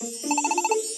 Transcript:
Música